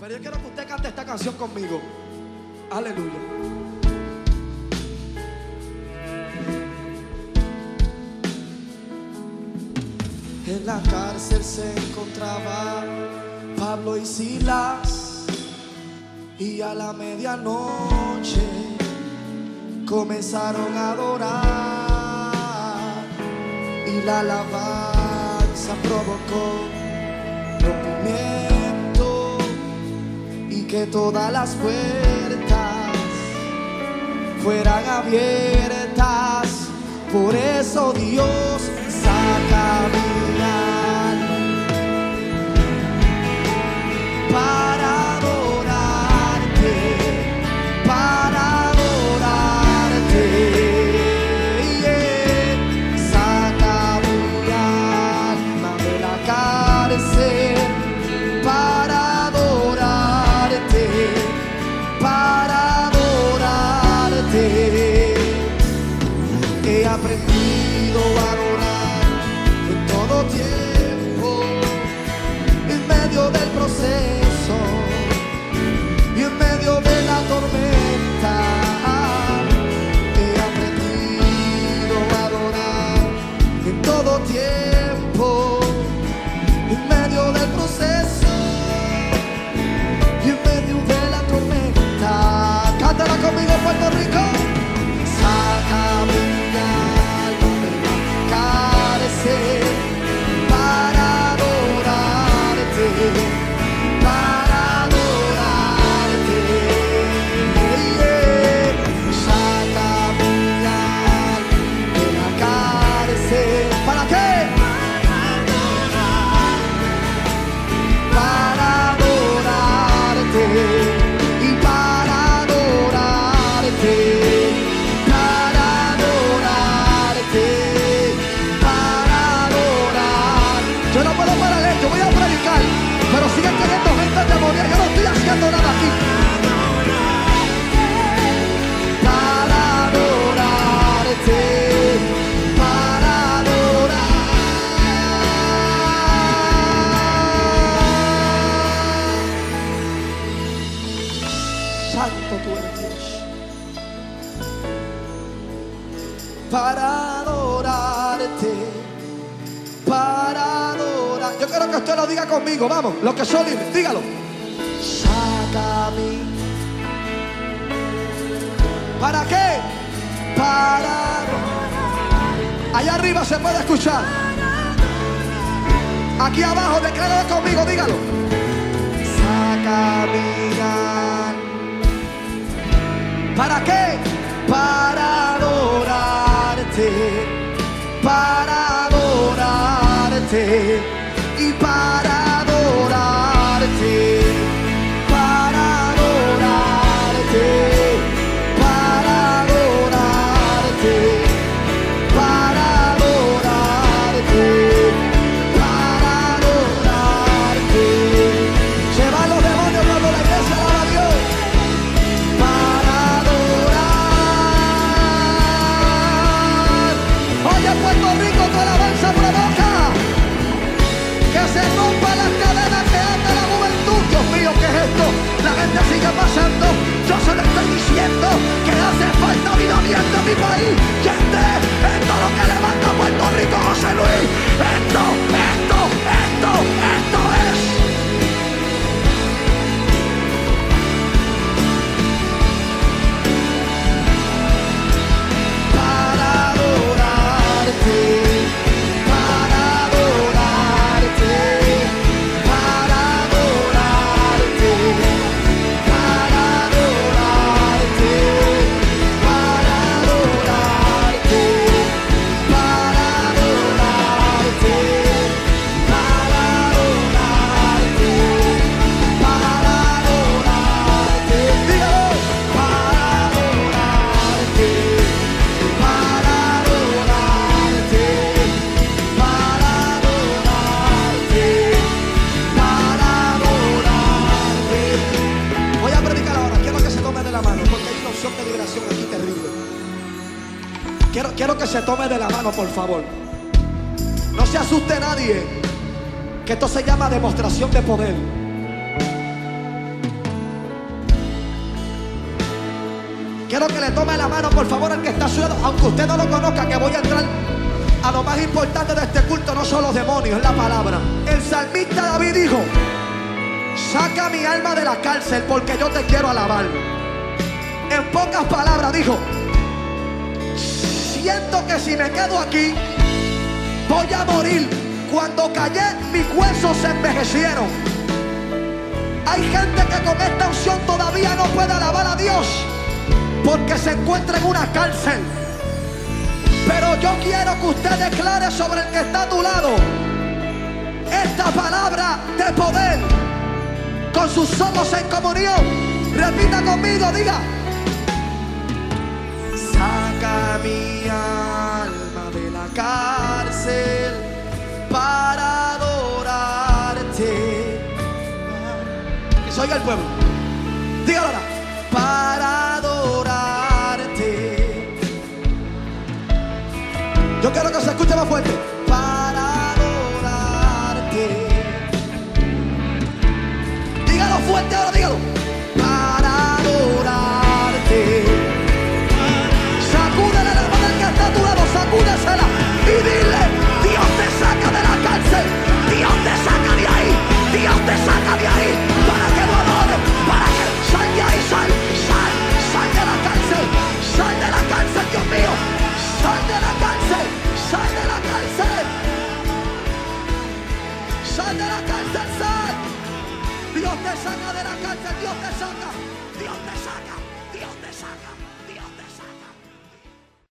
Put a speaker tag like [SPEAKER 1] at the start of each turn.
[SPEAKER 1] Pero yo quiero que usted cante esta canción conmigo. Aleluya. En la cárcel se encontraba Pablo y Silas y a la medianoche comenzaron a adorar y la alabanza provocó que todas las puertas fueran abiertas. Por eso Dios saca mi aprender. Para adorarte, para adorar. Yo quiero que usted lo diga conmigo, vamos. Los que son dígalo. Saca mi ¿Para qué? Para Allá arriba se puede escuchar. Aquí abajo, decláralo conmigo, dígalo. Saca mi. ¿Para qué? Y para adorarte, para adorarte, para adorarte, para adorarte, para adorarte. Van los demonios cuando la iglesia alaba a Dios para adorar. Oye, Puerto Rico, tu alabanza provoca se rompan las cadenas que anda la juventud. Dios mío, ¿qué es esto? La gente sigue pasando. Yo se lo estoy diciendo que hace falta avivamiento en mi país. se tome de la mano, por favor. No se asuste nadie, que esto se llama demostración de poder. Quiero que le tome la mano, por favor, al que está a aunque usted no lo conozca, que voy a entrar a lo más importante de este culto, no son los demonios, es la palabra. El salmista David dijo, saca mi alma de la cárcel porque yo te quiero alabar. En pocas palabras dijo, siento que si me quedo aquí, voy a morir. Cuando callé, mis huesos se envejecieron. Hay gente que con esta unción todavía no puede alabar a Dios porque se encuentra en una cárcel. Pero yo quiero que usted declare sobre el que está a tu lado esta palabra de poder con sus ojos en comunión. Repita conmigo, diga. Mi alma de la cárcel para adorarte. Que soy el pueblo. Dígalo ahora. Para adorarte. Yo quiero que se escuche más fuerte. de la cárcel, Dios te saca.